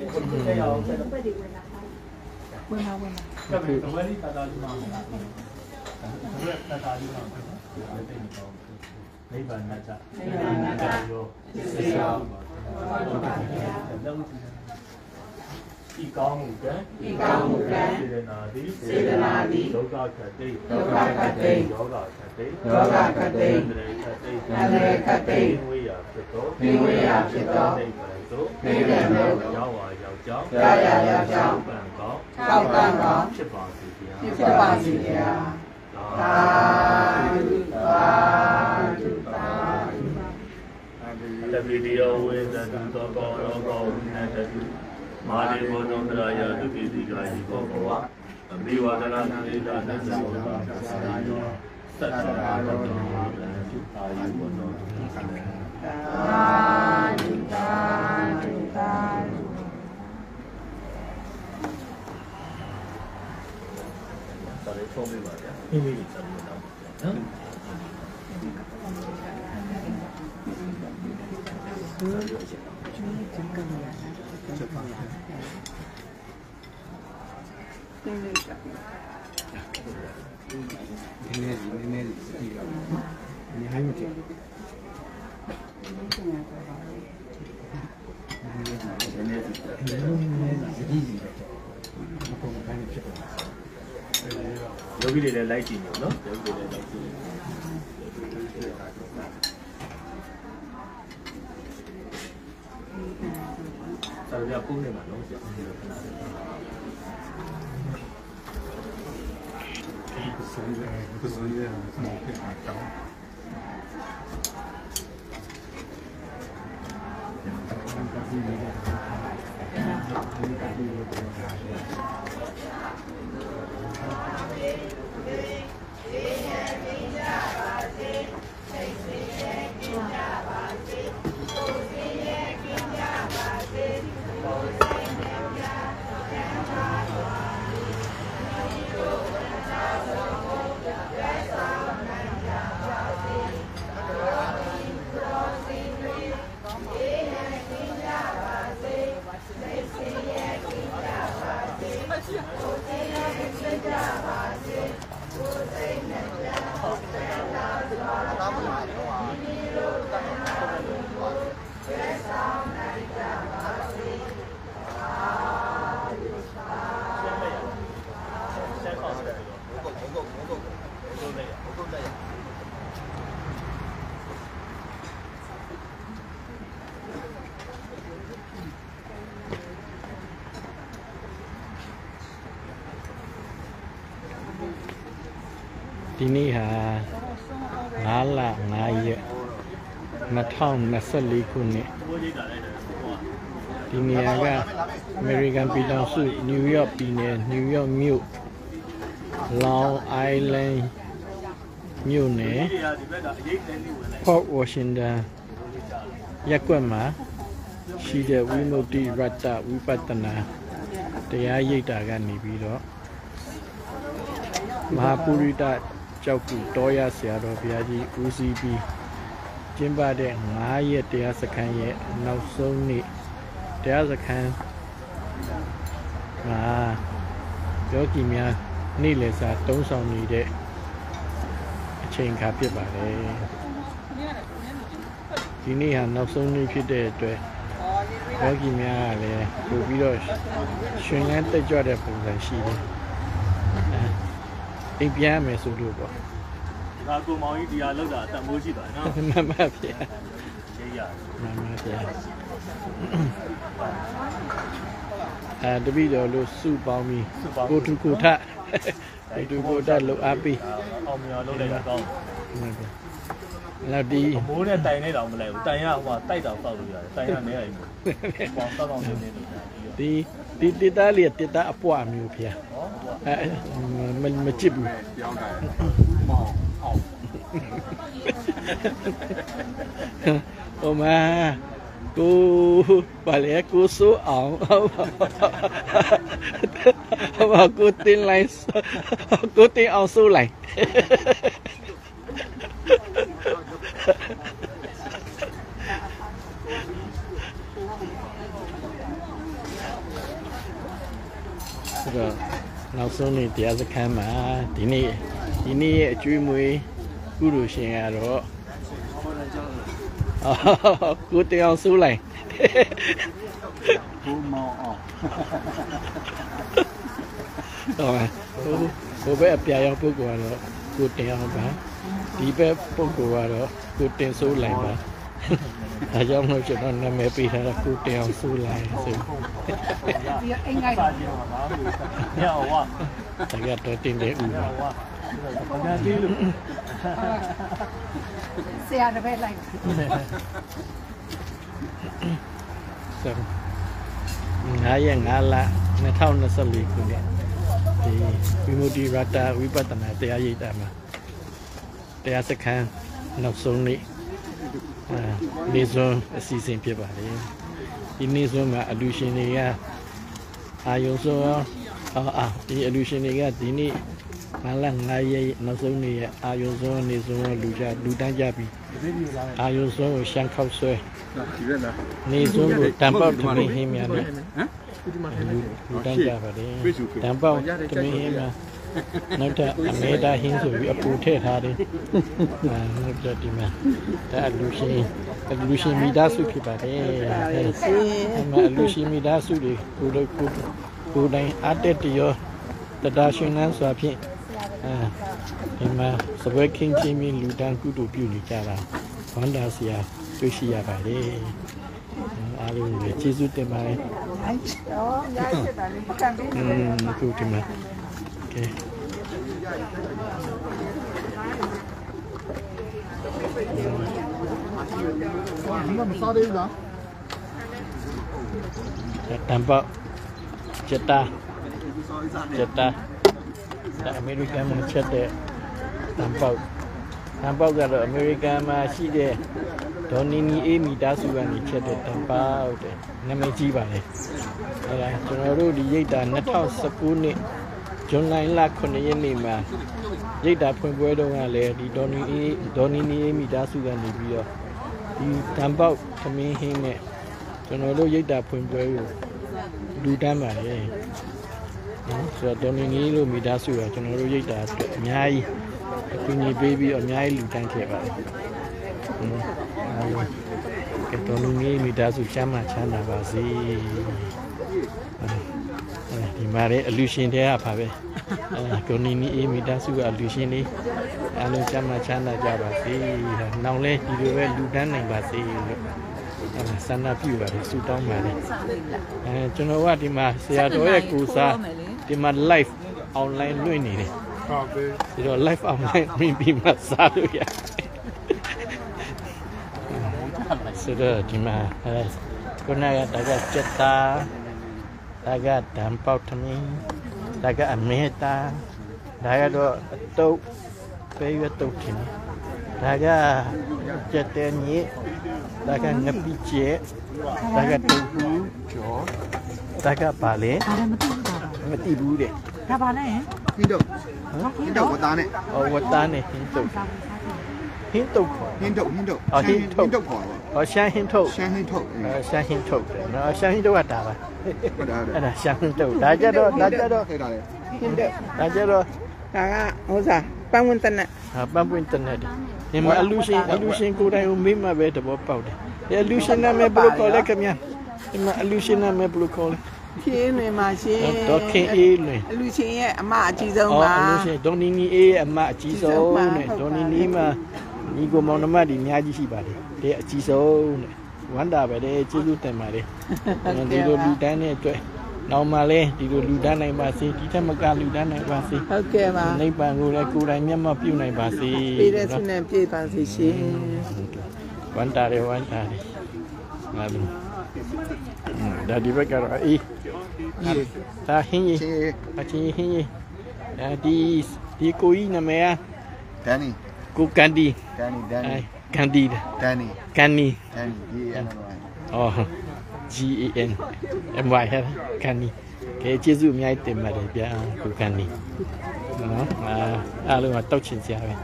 တဲ့ရအောင်ဆက်ဘယ်ဒီဝင်လာဝင်လာဝင်လာကပ်ပြီးတော့ဝယ်လေးတာတာလေးမှာဟုတ်လားဘယ်တာတာလေးမှာဟုတ်လားတိတ်မကောင်းဘူးနိဗ္ဗာန်နဲ့ချနိဗ္ဗာန်နဲ့ချရောစေရောလုံး ဤကောင်းမှုကံဤကောင်းမှုကံစေတနာတိစေတနာတိဒုက္ခခတိဒုက္ခခတိယောဂခတိယောဂခတိအန္တရေခတိအန္တရေခတိဝိယဖြစ်သောဝိယဖြစ်သောနိဗ္ဗာန်သို့နိဗ္ဗာန်သို့ရောက်ဝါရောက်ကြောင်းရရရောက်ကြောင်းပံကောင်းထောက်ပံ့ကောင်းဖြစ်ပါစေဗျာဖြစ်ပါစေဗျာသာဓုသာဓုသာဓုတပိတိယောဝေသတုသောကောရောကောဝိနတတု မာရိဘောနောတရာယဒုတိတိကာယိဘောဘဝအဘိဝဒနာသေတာသစ္စာဝ တ္တသစ္စာယောသတ္တရာတတောအာယုဘောနောသာ 내가 뽕내 만나보자. 그 소리에 그 소리에 먹게 맞다. Yeah. ဒီနေ့ဟာ9လ9ရက်2024ခုနှစ်ဘိုးကြီးကလည်းတယ်ဟိုကဒီနေရာကအမေရိကန်ပြည်ထောင်စုနယူးယောက်ပြည်နယ်နယူးယောက်မြို့လောင်အိုင်လန်မြို့နယ်ဒီကဒီဘက်ကအရေးတိုင်းလေးဝင်လိုက် Port Washington ရက်ကွက်မှာရှိတဲ့ဝိမု ക്തി ရတ္တဝိပဿနာတရားရိပ်တာကနေပြီးတော့မဟာပုရိတ ကြောက်ကူတောရဆရာတော်ဘုရားကြီးဦးစီးပြီးကျင်းပတဲ့9ရက်တရားစခန်းရဲ့နောက်ဆုံးနေ့တရားစခန်းမှာယောဂီများနေ့လည်စာတုံးဆောင်နေတဲ့အချိန်ခါဖြစ်ပါတယ်ဒီနေ့ဟာနောက်ဆုံးနေ့ဖြစ်တဲ့အတွက်ယောဂီများကလည်းပို့ပြီးတော့ရှင်လန်းတက်ကြွတဲ့ပုံစံရှိတယ် အဲအိမ်ပြန်ရမယ်ဆိုလို့ပေါ့ဒီကကိုမောင်ကြီးဒီဟာလောက်တာအတန်မိုးရှိပါတယ်နော်မမပါဗျာရေးရမမပါဗျာအဲတပည့်တော်လို့စုပေါင်းပြီးကိုထုကိုထကိုထုကိုထလောက်အားပေးအောင်မြော်လောက်လိုက်တာကောင်းဟုတ်ကဲ့နောက်ဒီအမိုးနဲ့တိုင်နေတော့မလဲဘူးတိုင်ရဟိုကတိုက်တောင်တောက်လို့ရတယ်တိုင်ရနေရတယ်ပေါင်းတောက်တောက်နေနေလို့ရတယ်ပြီးတော့ဒီဒီတစ်သားလေးတစ်သားအပွားမျိုးဗျာ ဟောဟိုကအဲမမချစ်ဘူးပြောင်းတာမောင်အောင်ဟိုမှာကိုဘာလဲ ကိုစိုးအောင်ဟိုမှာကိုတင်လိုက်ကိုတင်အောင်စိုးလိုက်ဆိုတော့နောက်ဆုံးနေ့တရားစခန်းမှာဒီနေ့ဒီနေ့ရဲ့အကျွေးမွေးကုလိုရှင်ကတော့အော်ကိုတေအောင်စိုးလိုက်ဘူးမောင်းအောင်တော့ဟိုဘက်အပြာရောင်ပုဂ္ဂိုလ်ကတော့ကိုတေအောင်ပါဒီဘက်ပုဂ္ဂိုလ်ကတော့ကိုတင်စိုးလိုက်ပါ ဒါကြောင့်မို့ကျွန်တော်နာမည်ပေးထားတာကိုတေအောင်စိုးလိုက်ဆိုဒီအိမ်ငိုက်ပါတော့ကြည့်ပါလားညောဝါဒါကတော့တင်တဲ့ဥပါဝါဘာသာကြည့်လို့ဆရာတစ်ပည့်လိုက်ဆို9ရက်5လ2024ခုနှစ်ဒီဝိမု ക്തി ရတဝိပဿနာတရားရိပ်တာမှာတရားစခန်းနောက်ဆုံးနေ့အာ နေစွန်းအစီအစဉ်ဖြစ်ပါတယ်ဒီနေစွန်းမှာအလူရှင်တွေကအာယုံစွန်းအာအာဒီအလူရှင်တွေကဒီနေ့မလ9ရက်နောက်ဆုံးနေ့ရဲ့အာယုံစွန်းနေစွန်းလူကြလူတန်းကြပြီအာယုံစွန်းကိုရှမ်းခောက်ဆွဲဒီရက်လားနေစွန်းကိုတံပေါက်သမီးဟင်းများနဲ့ဟမ်လူတန်းကြပါတယ်တံပေါက်သမီးဟင်းများ နောက်ထပ်အမေဒါဟင်းဆိုပြီးအပူထည့်ထားတယ်အာနောက်ထပ်ဒီမှာဒါအလူရှင်အလူရှင်မိသားစုဖြစ်ပါတယ်အမအလူရှင်မိသားစုတွေကိုယ်တို့ကိုယ်ကိုယ်တိုင်အတက်တရောတဒါရှင်နန်းစွာဖြင့်အာဒီမှာစပွဲခင်းချင်းမြလူတန်းကုတူပြုနေကြတာဝန္တာဆရာတွေ့ရှိရပါတယ်အားလုံးလည်းကျေးဇူးတင်ပါတယ်အိုက်တော့ညာစစ်တာလေပကံပေး။อืมအခုဒီမှာ ကဲဒီမှာမစားသေးဘူးလားတမ်ပေါချက်တာချက်တာဒါအမေရိကန်မှာချက်တဲ့တမ်ပေါတမ်ပေါကတော့အမေရိကန်မှာရှိတဲ့ဒေါ်နီနီအေးမီတာစုကနေချက်တဲ့တမ်ပေါတဲ့နာမည်ကြီးပါလေ။အဲဒါကျွန်တော်တို့ဒီရိတ်တာ2019နှစ် ဇွန်လလ9ရက်နေ့မှာရိတ်တာဖွင့်ပွဲတုန်းကလည်းဒီဒေါ်နီအေးဒေါ်နီနီအေးမီတာစုကနေပြီးတော့ဒီတမ်ပေါသမင်းဟင်းနဲ့ကျွန်တော်တို့ရိတ်တာဖွင့်ပွဲကိုလူတန်းပါတယ်နော်ဆိုတော့ဒေါ်နီနီလို့မိသားစုကကျွန်တော်တို့ရိတ်တာအတွက်အများကြီးအကူအညီပေးပြီးတော့အများကြီးလူတန်းခဲ့ပါတယ်ဟင်းအားလုံးကဲဒေါ်နီနီမိသားစုချမ်းသာချမ်းသာပါစေအဲဒီ မှာလည်းအလူရှင်တွေကပါပဲအဲဒေါ်နီနီအေးမိသားစုကအလူရှင်တွေအားလုံးချမ်းသာချမ်းသာကြပါစေနောင်လဲဒီလိုပဲလူတန်းနိုင်ပါစေလို့အဲဆန္ဒပြုပါတယ်ဆုတောင်းပါတယ်အဲကျွန်တော်ကဒီမှာဆရာတော်ရဲ့ကိုစားဒီမှာ live online လွှင့်နေတယ်ဟုတ်ပြီဒီတော့ live online မြင်ပြီးမှစားလို့ရတယ်ဆိုတော့ဒီမှာအဲခုနကဒါကစက်တာ ဒါကဒံပေါက်သမင်းဒါကအမေတာဒါကတော့အတုပ်ပဲရွက်တုပ်ခင်ဒါကစက်တဲ့ညစ်ဒါကငပိကျဲဒါကတူဟူကျော်ဒါကပါလေဒါလည်းမသိဘူးဒါပါမတိဘူးတဲ့ဒါပါနဲ့ဟင်းတော့ဟင်းတော့ဝသားနဲ့ဟောဝတ်သားနဲ့ဟင်းတုပ်ဒါပါ ဟင်းတုပ်ခေါ်ဟင်းတော့ဟင်းတော့အော်ဟင်းထုတ်ဟင်းတော့ခေါ်တော့ဟောရှမ်းဟင်းထုတ်ရှမ်းဟင်းထုတ်အဲရှမ်းဟင်းထုတ်တယ်နော်ရှမ်းဟင်းထုတ်ကဒါပါဟုတ်တယ်ဟုတ်တယ်အဲ့ဒါရှမ်းဟင်းထုတ်ဒါကြတော့ဒါကြတော့ထိုက်တာလေဟင်းတဲ့ဒါကြတော့ဒါကဟိုစားပန်းဝင်တနက်ဟာပန်းပွင့်တနက်တယ်ဒီမှာအလူရှင်အလူရှင်ကိုယ်တိုင်ကိုမေးမှပဲသဘောပေါက်တယ်ဒီအလူရှင်နာမည်ဘယ်လိုခေါ်လဲခင်ဗျာဒီမှာအလူရှင်နာမည်ဘယ်လိုခေါ်လဲခင်းနေမှာရှင်ဒေါက်ခင်အေးလွင်အလူရှင်ရဲ့အမအကြီးဆုံးအော်ပါအလူရှင်ဒေါ်နီနီအေးအမအကြီးဆုံးနဲ့ဒေါ်နီနီမှာ ညီကိုမောင်နှမတွေအများကြီးရှိပါတယ်တဲ့အကြီးဆုံးနဲ့ဝမ်းတာပဲတဲ့ကျေးဇူးတင်ပါတယ်ဒီလိုလူတန်းတဲ့အတွက်နောက်မှလည်းဒီလိုလူတန်းနိုင်ပါစေဒီထက်မကလူတန်းနိုင်ပါစေဟုတ်ကဲ့ပါနိဗ္ဗာန်ကိုလည်းကိုယ်တိုင်မျက်မှောက်ပြုနိုင်ပါစေပြည်တဲ့ဆုနဲ့ပြေပါစေရှင်ဝန္တာရဝန္တာရငါလူဒါဒီဘက်ကတော့အေးဒါဟင်းကြီးချင်းအချင်းဟင်းကြီးအဲဒီဒီကိုကြီးနာမည်ကဒန်နီ ကိုကန်ဒီဒန်နီဒန်အဲနီကန်ဒီဒန်နီကန်နီဒန်နီဒီအန်နော်အော် G A N M Y ဟဲ့ကန်နီကဲကျေးဇူးအများကြီးတင်ပါတယ်ဗျာကိုကန်နီနော်အာအားလုံးကတောက်ချင်ကြပဲဟင်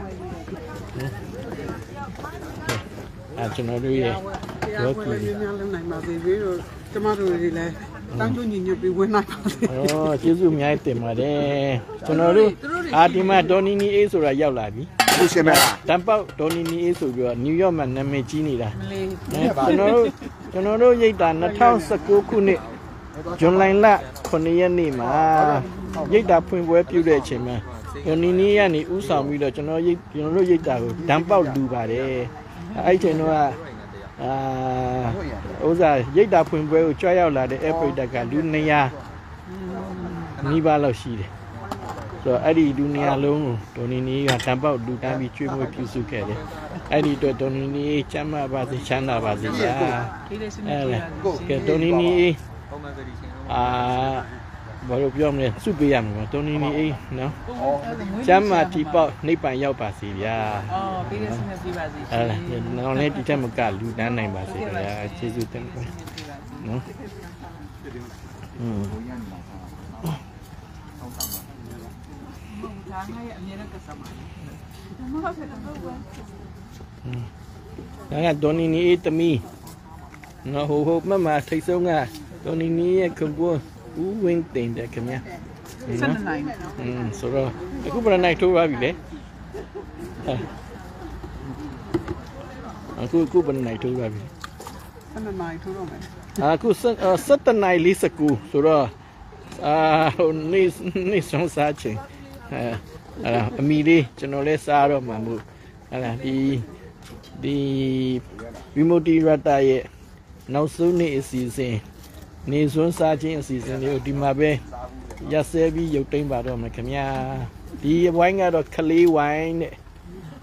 အဲကျွန်တော်တို့ရဲ့ယောဂီများလုံးနိုင်ပါစေပြီးတော့ကျမတို့တွေလည်းတန်းကျွညီညွတ်ပြီးဝင်နိုင်ပါစေ။အော်ကျေးဇူးအများကြီးတင်ပါတယ်။ကျွန်တော်တို့အာဒီမှာဒေါ်နီနီအေးဆိုတာရောက်လာပြီအ ခုရှင်မဲလား။တမ်ပေါက်ဒေါ်နီနီအေးဆိုပြီးတော့နယူးယောက်မှာနာမည်ကြီးနေတာမလေး။အဲကျွန်တော်တို့ကျွန်တော်တို့ရိတ်တာ2019ခုနှစ်ဇွန်လလ9ရက်နေ့မှာရိတ်တာဖွင့်ပွဲပြုတဲ့အချိန်မှာဒေါ်နီနီကနေဥဆောင်ပြီးတော့ကျွန်တော်ရိတ်ကျွန်တော်တို့ရိတ်တာကိုတမ်ပေါက်လူပါတယ်။အဲ့ဒီအချိန်တော့အာဥစားရိတ်တာဖွင့်ပွဲကိုကြွရောက်လာတဲ့ air freight ကလူ200နီးပါးလောက်ရှိတယ် ဆိုတော့အဲ့ဒီလူ200လုံးကိုဒေါ်နီနီကတမ်ပေါက်လူတန်းပြီးကျွေးမွေးပြုစုခဲ့တယ်အဲ့ဒီအတွက်ဒေါ်နီနီချမ်းသာပါစေချမ်းသာပါစေဗျာဒီလေးစနေအဲ့ကြလေရကဲဒေါ်နီနီအာဘာလို့ပြောမလဲစုပေးရမှာပါဒေါ်နီနီအေးနော်ချမ်းသာတီပေါက်နိဗ္ဗာန်ရောက်ပါစေဗျာအော်ဒီလေးစနေပြပါစေအဲ့လေနောက်လည်းဒီထက်မကလူတန်းနိုင်ပါစေဗျာကျေးဇူးတင်ပါတယ်နော်อืม ဒါငါရဲ့အမြဲတမ်းကစားမှာဒါကဒေါ်နီနီအေးတမီနော်ဟိုဟိုမမထိတ်ဆုံးကဒေါ်နီနီရဲ့ကွန်ပူဦးဝင်းတင်တယ်ခင်ဗျာစနေနိုင်อืมဆိုတော့အခုဘယ်နိုင်ထိုးရပြီလေဟဲ့အခုအခုဘယ်နိုင်ထိုးရပြီစနေနိုင်ထိုးတော့မယ်အခု7နိုင်49ဆိုတော့အာဟိုနေနေဆုံးစားချင်း အဲအဲ့ဒါအမီလေးကျွန်တော်လဲစားတော့မှာမို့အဲ့ဒါဒီဒီဝီမိုတီရတာရဲ့နောက်ဆုံးနေ့အစီအစဉ်နေစွန်းစားခြင်းအစီအစဉ်လေးကိုဒီမှာပဲရက်စဲပြီးရုပ်သိမ်းပါတော့မယ်ခင်ဗျာဒီဝိုင်းကတော့ခလေးဝိုင်းနဲ့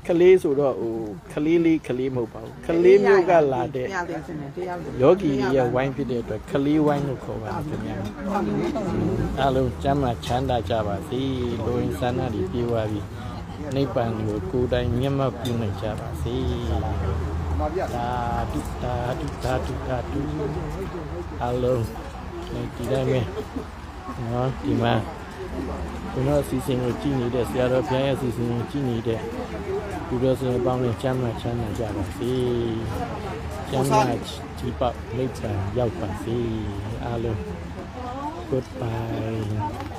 ခလေးဆိုတော့ဟိုခလေးလေးခလေးမဟုတ်ပါဘူးခလေးမျိုးကလာတဲ့တရားသိစနေတရားလို့ယောဂီရဲ့ဝိုင်းဖြစ်တဲ့အတွက်ကလေးဝိုင်းလို့ခေါ်ပါတယ်ခင်ဗျာအားလုံးကျမ်းမာချမ်းသာကြပါစေလိုရင်းဆန္ဒတွေပြေဝပြီးနိဗ္ဗာန်ကိုကိုယ်တိုင်မျက်မှောက်ပြုနိုင်ကြပါစေသာဓုသာဓုသာဓုသာဓုအားလုံးဒီတိုင်းပဲနော်ဒီမှာ ကျွန်တော်အစီအစဉ်ကိုကြည့်နေတဲ့ဆရာတော်ဘုရားရဲ့အစီအစဉ်ကိုကြည့်နေတဲ့ဒီလိုဆိုရင်ပေါင်းနဲ့ကျမ်းမာချမ်းသာကြပါစေကျမ်းမာဒီပတ်လိပ်ပံရောက်ပါစေအားလုံး goodbye